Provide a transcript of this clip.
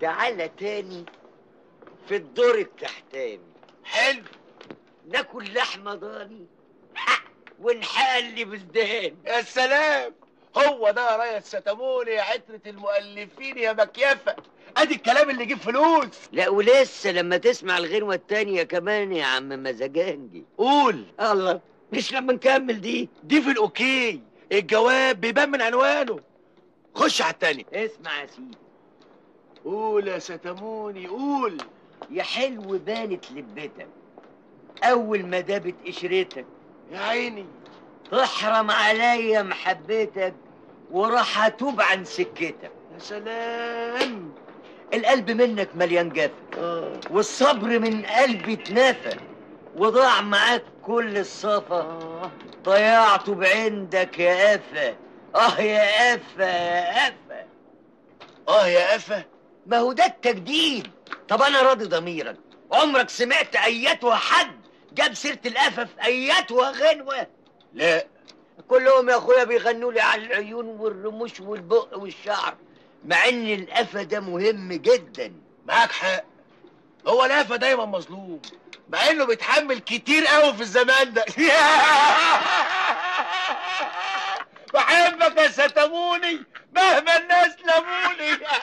تعالى تاني في الدور التحتاني. حلو. ناكل لحمه ضاني. ها، ونحلي بالدهان يا سلام. هو ده يا ريس ستموني يا عترة المؤلفين يا مكيفة. أدي الكلام اللي يجيب فلوس. لا ولسه لما تسمع الغنوة التانية كمان يا عم مزاجنجي قول. الله مش لما نكمل دي. دي في الأوكي. الجواب بيبان من عنوانه. خش على التاني. اسمع يا سيدي. قول يا ستموني قول. يا حلو بانت لبتك. أول ما دابت قشرتك. يا عيني. تحرم عليا محبتك وراح أتوب عن سكتك. يا سلام. القلب منك مليان جفا. آه. والصبر من قلبي اتنفى وضاع معاك كل الصفا. آه. ضيعته بعندك يا قفا. آه يا قفا يا قفا. آه يا قفا. ما هو ده التجديد. طب أنا راضي ضميرك. عمرك سمعت اياتها حد جاب سيرة القفا في اياتها غنوة؟ لا. كلهم يا أخويا بيغنوا لي على العيون والرموش والبق والشعر مع إن القفا ده مهم جدا. معاك حق. هو القفا دايما مظلوم مع إنه بيتحمل كتير قوي في الزمان ده. بحبك يا لموني